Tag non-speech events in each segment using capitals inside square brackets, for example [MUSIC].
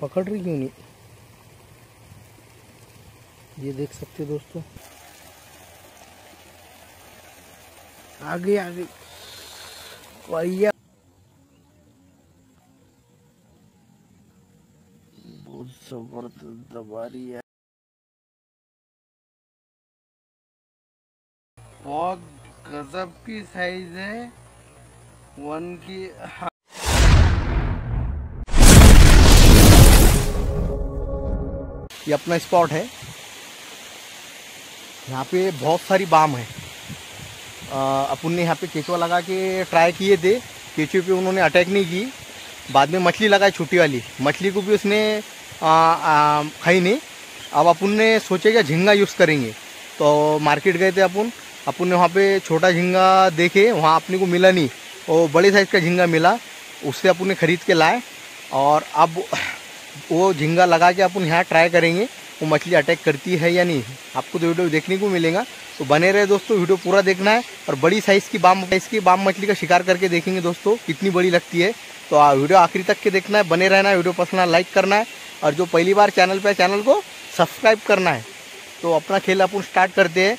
पकड़ रही क्यों नहीं? ये देख सकते हो दोस्तों। आ गई आ गई भैया बहुत ज़बरदस्त दबा रही है। बहुत गजब की साइज़ है। वन की हाँ। ये अपना स्पॉट है। यहाँ पे बहुत सारी बाम है। अपन ने यहाँ पे केचवा लगा के ट्राई किए थे। केचुए पे उन्होंने अटैक नहीं की। बाद में मछली लगाई छोटी वाली। मछली को भी उसने आ, आ, खाई नहीं। अब अपन ने सोचेगा झींगा यूज़ करेंगे। तो मार्केट गए थे अपन। अपन ने वहाँ पे छोटा झींगा देखे। वहाँ अपने को मिला नहीं। और बड़े साइज़ का झींगा मिला। उससे अपन ने ख़रीद के लाए। और अब वो झिंगा लगा के अपन यहाँ ट्राई करेंगे, वो मछली अटैक करती है या नहीं। आपको तो वीडियो देखने को मिलेगा। तो बने रहे दोस्तों वीडियो पूरा देखना है और बड़ी साइज़ की बाम साइज़ की बाम मछली का शिकार करके देखेंगे दोस्तों, कितनी बड़ी लगती है। तो वीडियो आखिरी तक के देखना है, बने रहना है वीडियो पसंद है लाइक करना है। और जो पहली बार चैनल पर चैनल को सब्सक्राइब करना है। तो अपना खेल अपन स्टार्ट करते हैं।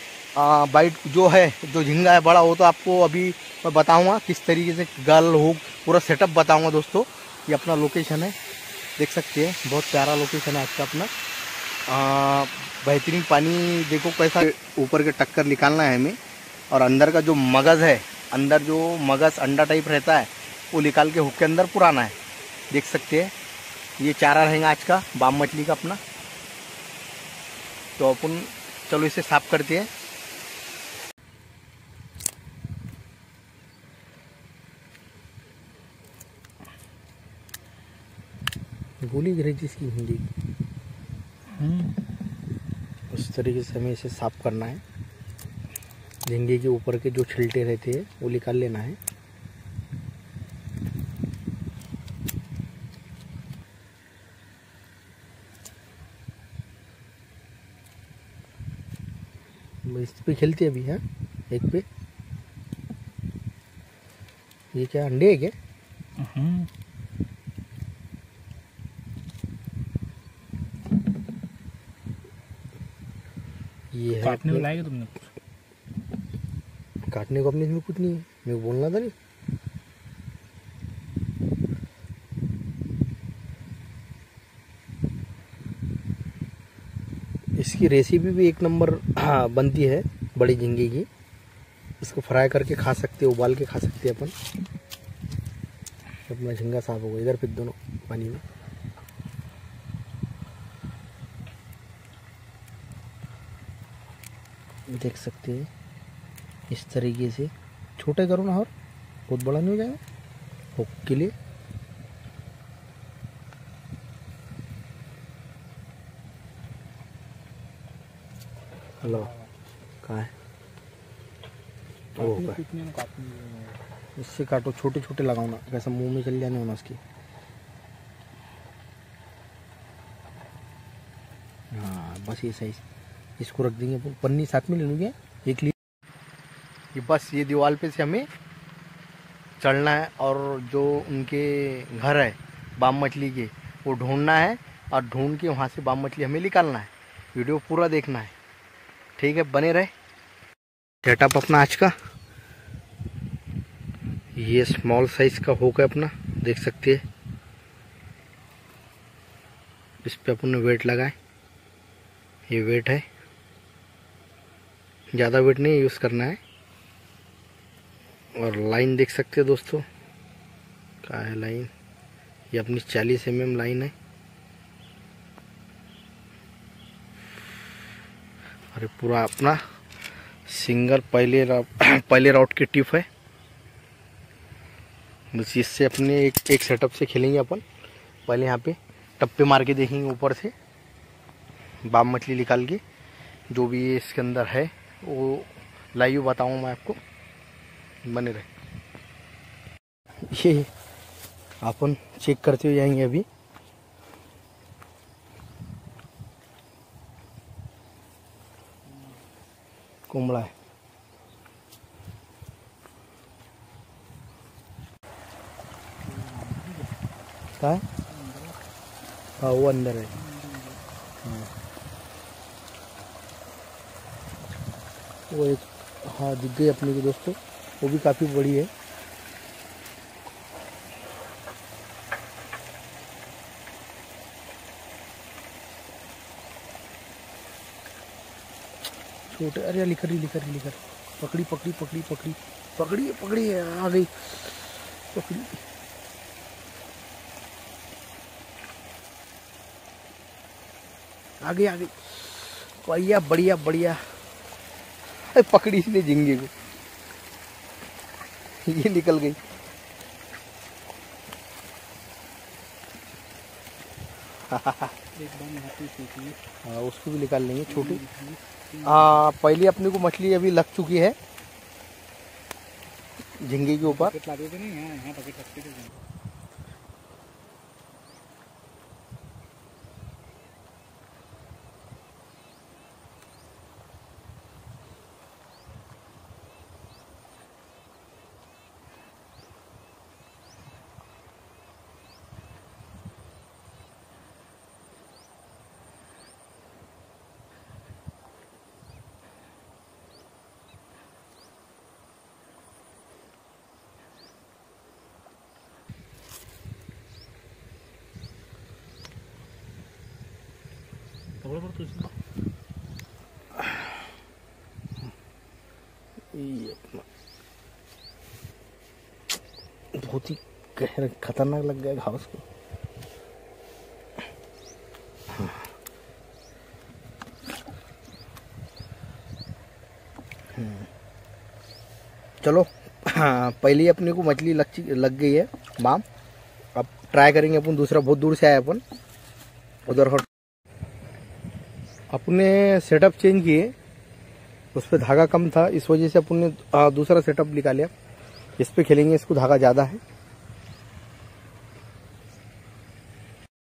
बाइट जो है, जो झिंगा है, बड़ा हो तो आपको अभी मैं बताऊँगा, किस तरीके से गल हो, पूरा सेटअप बताऊँगा दोस्तों। ये अपना लोकेशन है। देख सकते हैं। बहुत प्यारा लोकेशन है आज का अपना बेहतरीन पानी, देखो कैसा ऊपर के टक्कर निकालना है हमें। और अंदर का जो मगज़ है, अंदर जो मगज़ अंडा टाइप रहता है, वो निकाल के हुक के अंदर पुराना है। देख सकते हैं। ये चारा रहेगा आज का, बाम मछली का अपना। तो अपन, चलो इसे साफ़ करते हैं। गोली ग्रेज जिसकी हिंदी। हम्म। उस तरीके से हमें इसे साफ़ करना है। झिंगे के ऊपर के जो छिलटे रहते हैं वो निकाल लेना है। इस पे खेलते अभी है? एक पे। ये क्या अंडे है क्या? हम्म। काटने को लाएगा तुमने? काटने को अपने इसमें कुछ नहीं है। मेरे को बोलना था नहीं। इसकी रेसिपी भी एक नंबर हाँ, बनती है, बड़ी झिंगे की। इसको फ्राई करके खा सकते हो, उबाल के खा सकते हैं अपन। अपना झिंगा साफ़ होगा इधर फिर दोनों पानी में। देख सकते हैं। इस तरीके से। छोटे करो ना और। बहुत बड़ा नहीं हो जाएगा। हुक के लिए। हेलो। कहाँ है? ओ इससे काटो। छोटे छोटे लगाओ ना। कैसा मुँह में चल जाने होना उसकी हाँ बस ये सही इसको रख देंगे पन्नी साथ में ले लूँगे, एक लिए ये बस, ये दीवार पे से हमें चढ़ना है और जो उनके घर है, बाम मछली के, वो ढूंढना है और ढूंढ के वहाँ से बाम मछली हमें निकालना है। वीडियो पूरा देखना है। ठीक है, बने रहे। सेटअप अपना आज का। ये स्मॉल साइज़ का होगा अपना, देख सकते हैं। इस पर अपन ने वेट लगाए। ये वेट है। ज़्यादा वेट नहीं यूज़ करना है। और लाइन देख सकते हैं दोस्तों। क्या है लाइन? ये अपनी 40 एम mm लाइन है। अरे पूरा अपना सिंगल पहले रा, [CLEARS THROAT] पहले राउट की टिप है। बस इससे अपने एक एक सेटअप से खेलेंगे अपन। पहले यहाँ पे टप्पे मार के देखेंगे ऊपर से। बाम मछली निकाल के जो भी इसके अंदर है। वो लाइव बताऊँ मैं आपको। बने रहे। ये अपन चेक करते हुए जाएँगे अभी। कुमड़ा है? हाँ वो अंदर है। वो एक हाँ दिख गई अपने को दोस्तों। वो भी काफ़ी बड़ी है। छोटे, अरे लिखर रही लिखर रही लिखर। पकड़ी पकड़ी पकड़ी पकड़ी। पकड़ी पकड़ी आ गई। पकड़ी। आ गई आ गई। बढ़िया बढ़िया बढ़िया। पकड़ी इसने झिंगे को। ये निकल गई। हाँ उसको भी निकाल लेंगे छोटी। हाँ पहली अपने को मछली अभी लग चुकी है। झिंगे के ऊपर। बहुत ही गहरा, खतरनाक लग गया घास को। चलो हाँ पहले अपने को मछली लग लग गई है बाम अब ट्राई करेंगे अपन दूसरा, बहुत दूर से आए अपन। उधर अपने सेटअप चेंज किए उस पर धागा कम था, इस वजह से अपन ने दूसरा सेटअप निकाला इस पर खेलेंगे, इसको धागा ज़्यादा है।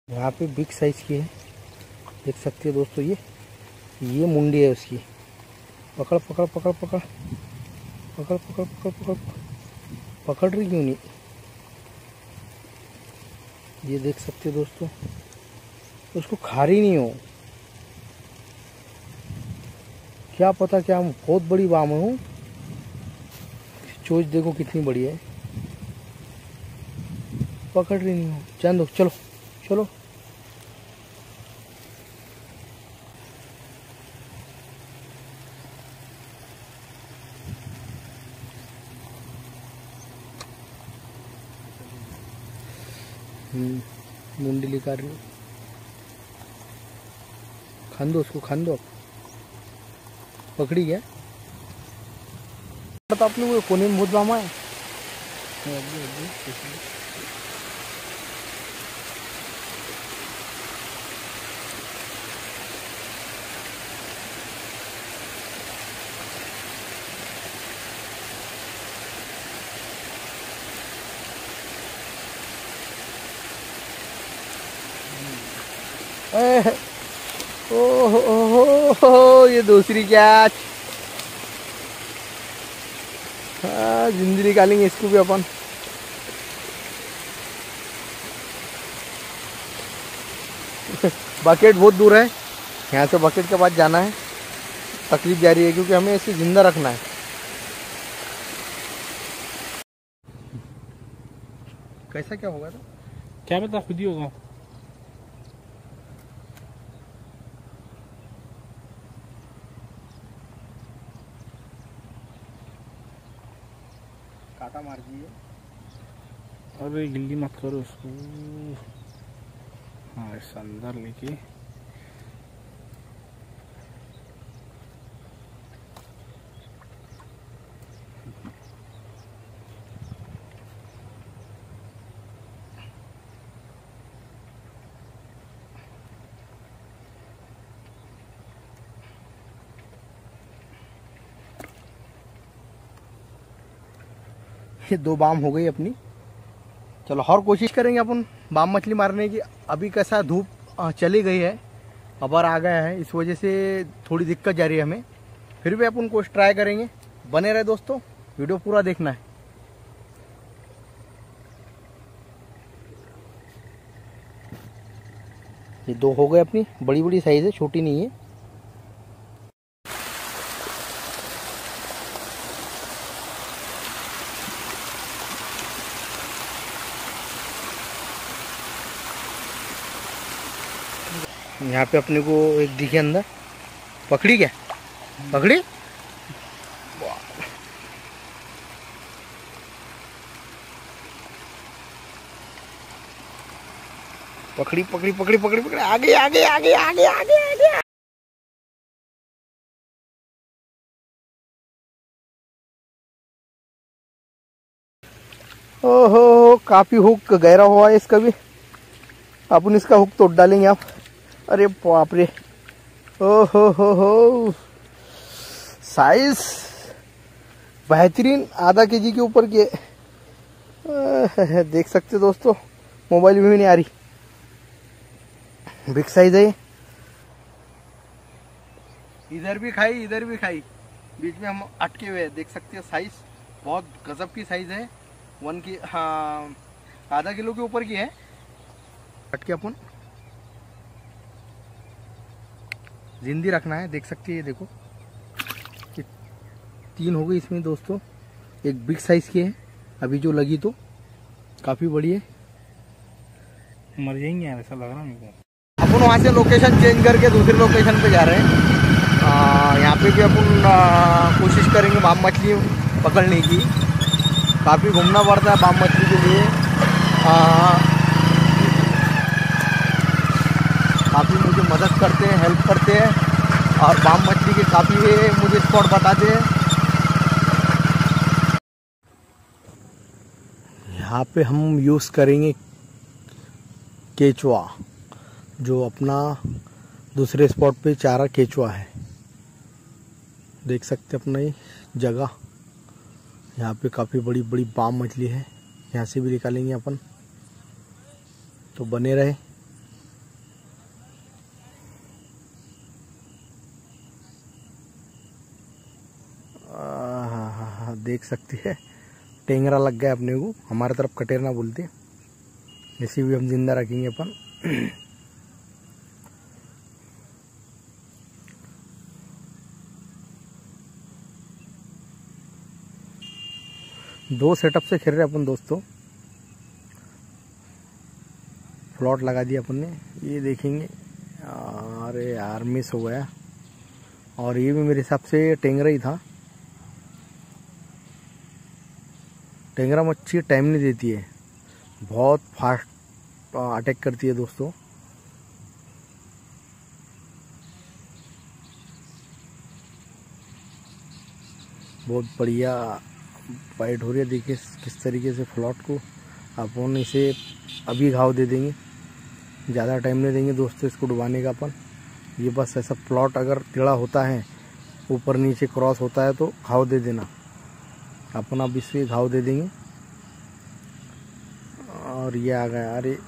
यहाँ पे बिग साइज़ की है। देख सकते हैं दोस्तों ये ये मुंडी है उसकी। पकड़ पकड़ पकड़ पकड़। पकड़ पकड़ पकड़ पकड़। पकड़ रही क्यों नहीं? ये देख सकते दोस्तों। उसको खा रही नहीं हो। क्या पता क्या हम बहुत बड़ी बाम हूँ चोच देखो कितनी बड़ी है। पकड़ रही नहीं हूँ चांदो चलो चलो। हम्म, मुंडी लिखा रही खान दो उसको खान दो पकड़ी है। तो आप लोग कोने में बहुत लामा है। हम्म। [LAUGHS] ए ओहो, ये दूसरी कैच हाँ ज़िंदगी निकालेंगे इसको भी अपन. बकेट बहुत दूर है. यहाँ से बकेट के पास जाना है. तकलीफ़ जारी है क्योंकि हमें इसे ज़िंदा रखना है. कैसा क्या होगा? तो क्या पता, खुद ही होगा. काटा मार दिए। अरे गिल्ली मत करो उसको। हाँ इस अंदर लेके। ये दो बाम हो गई अपनी। चलो, और कोशिश करेंगे अपन बाम मछली मारने की। अभी कैसा धूप चली गई है अबर आ गया है। इस वजह से थोड़ी दिक्कत जा रही है हमें। फिर भी अपन कोशिश ट्राई करेंगे। बने रहे दोस्तों, वीडियो पूरा देखना है। ये दो हो गए अपनी बड़ी बड़ी साइज़ है, छोटी नहीं है। यहाँ पे अपने को एक दिखे अंदर। पकड़ी क्या? पकड़ी? पकड़ी पकड़ी पकड़ी पकड़ी पकड़ी। आगे आगे आगे आगे आगे आगे। ओहो, काफ़ी हुक गहरा हुआ है इसका भी। अपन इसका हुक तोड़ डालेंगे आप। अरे बाप रे। ओहो हो हो साइज़ बेहतरीन आधा के जी के ऊपर के देख सकते दोस्तों, मोबाइल में भी नहीं आ रही। बिग साइज़ है इधर भी खाई, इधर भी खाई। बीच में हम अटके हुए हैं, देख सकते हैं साइज़। बहुत गजब की साइज़ है। वन की हाँ आधा किलो के ऊपर की है। अटके अपन। जिंदी रखना है देख सकते हैं देखो। ये तीन हो गई इसमें दोस्तों एक बिग साइज़ की है अभी जो लगी तो काफ़ी बड़ी है। मर जाएँगे यार ऐसा लग रहा है अपन वहाँ से लोकेशन चेंज करके दूसरी लोकेशन पे जा रहे हैं। यहाँ पे भी अपन कोशिश करेंगे बाम मछली पकड़ने की। काफ़ी घूमना पड़ता है बाम मछली के लिए। काफ़ी मुझे मदद करते हैं हेल्प करते हैं और बाम मछली के काफ़ी मुझे स्पॉट बताते हैं। यहाँ पे हम यूज़ करेंगे केचुआ, जो अपना दूसरे स्पॉट पे चारा केचुआ है। देख सकते अपना जगह। यहाँ पे काफ़ी बड़ी बड़ी बाम मछली है। यहाँ से भी निकालेंगे अपन। तो बने रहे। देख सकते हैं। टेंगरा लग गया अपने को। हमारे तरफ़ कटेरना बोलते हैं। इसी भी हम ज़िंदा रखेंगे अपन। दो सेटअप से खेल रहे अपन दोस्तों। फ्लॉट लगा दिया अपन ने। ये देखेंगे। अरे यार मिस हो गया। और ये भी मेरे हिसाब से टेंगरा ही था। टेंगरा मच्छी टाइम नहीं देती है। बहुत फास्ट अटैक करती है दोस्तों। बहुत बढ़िया बाइट हो रही है। देखिए किस तरीके से फ्लॉट को अपन इसे अभी घाव दे देंगे। ज़्यादा टाइम नहीं देंगे दोस्तों इसको डुबाने का अपन। ये बस ऐसा प्लॉट अगर टेढ़ा होता है, ऊपर नीचे क्रॉस होता है तो घाव दे देना। अपन अब इसे घाव दे देंगे। और ये आ गया। अरे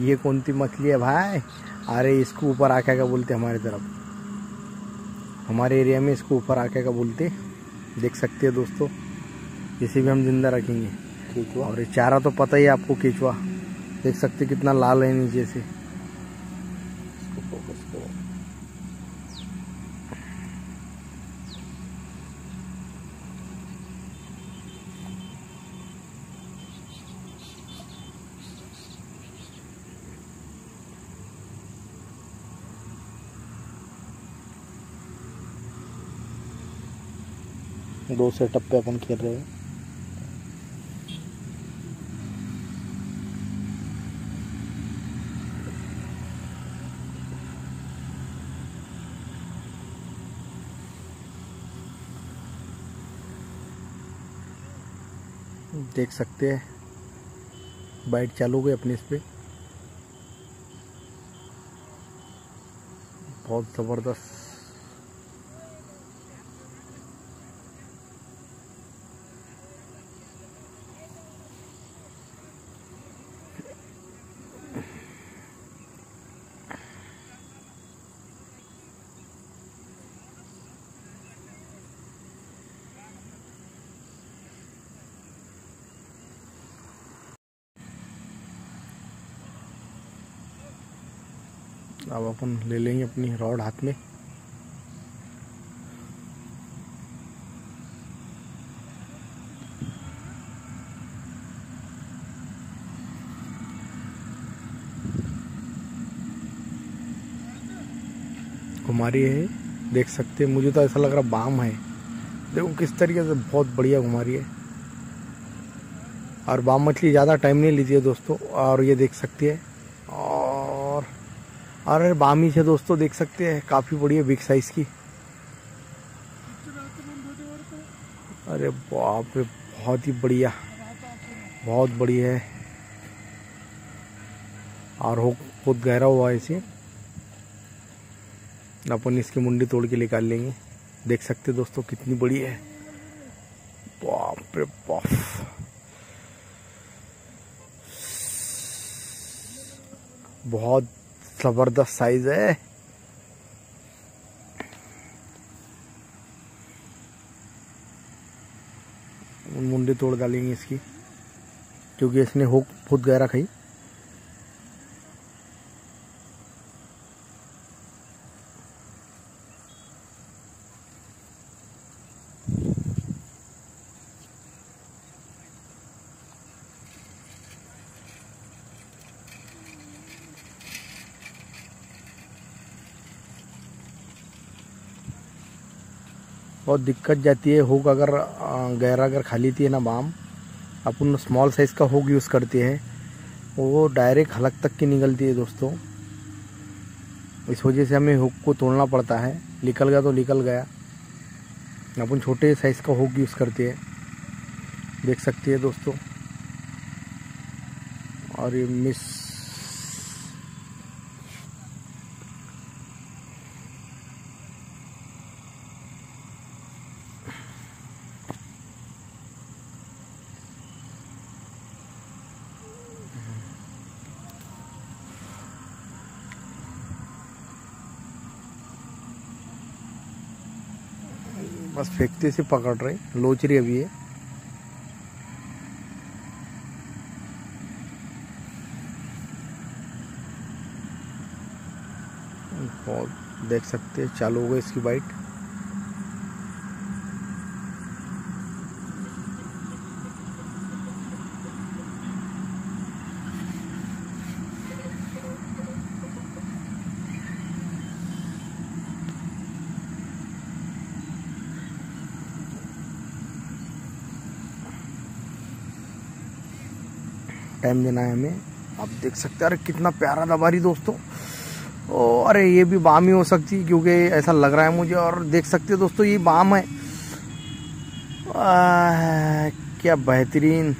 ये कौन सी मछली है भाई? अरे इसको ऊपर आके का बोलते हमारी तरफ़? हमारे एरिया में इसको ऊपर आके का बोलते? देख सकते हैं दोस्तों। इसे भी हम ज़िंदा रखेंगे। और ये चारा तो पता ही है आपको केचुआ। देख सकते कितना लाल है नीचे से इसको फोकस करो दो सेटअप पे अपन खेल रहे हैं। देख सकते हैं। बाइट चालू गई अपने इस पे। बहुत ज़बरदस्त। अब अपन ले लेंगे अपनी रॉड हाथ में। घुमारी है, देख सकते हैं। मुझे तो ऐसा लग रहा बाम है। देखो किस तरीके से बहुत बढ़िया घुमारी है। और बाम मछली ज़्यादा टाइम नहीं लीजिए दोस्तों, और ये देख सकती है। अरे बामी से दोस्तों देख सकते हैं। काफ़ी बढ़िया बिग साइज़ की। अरे बाप रे, बहुत ही बढ़िया। बहुत बढ़िया है। और हो, बहुत गहरा हुआ है इसे। अपन इसकी मुंडी तोड़ के निकाल लेंगे। देख सकते दोस्तों कितनी बड़ी है। बाप रे बाप। बहुत ज़बरदस्त साइज़ है। मुंडी तोड़ डालेंगे इसकी क्योंकि इसने हुक बहुत गहरा खाई। बहुत दिक्कत जाती है। हुक अगर गहरा अगर खाली थी है ना बाम, अपन स्मॉल साइज़ का हुक यूज़ करते हैं। वो डायरेक्ट हलक तक की निकलती है दोस्तों। इस वजह से हमें हुक को तोड़ना पड़ता है। निकल गया तो निकल गया। अपन छोटे साइज़ का हुक यूज़ करते हैं। देख सकती है दोस्तों। और ये मिस बस फेंकते से पकड़ रहे लोच रही अभी है। और देख सकते हैं, चालू हो गई इसकी बाइट टाइम देना है हमें। आप देख सकते हैं अरे कितना प्यारा दबारी दोस्तों। ओ अरे ये भी बाम ही हो सकती क्योंकि ऐसा लग रहा है मुझे और देख सकते दोस्तों ये बाम है। आ, क्या बेहतरीन।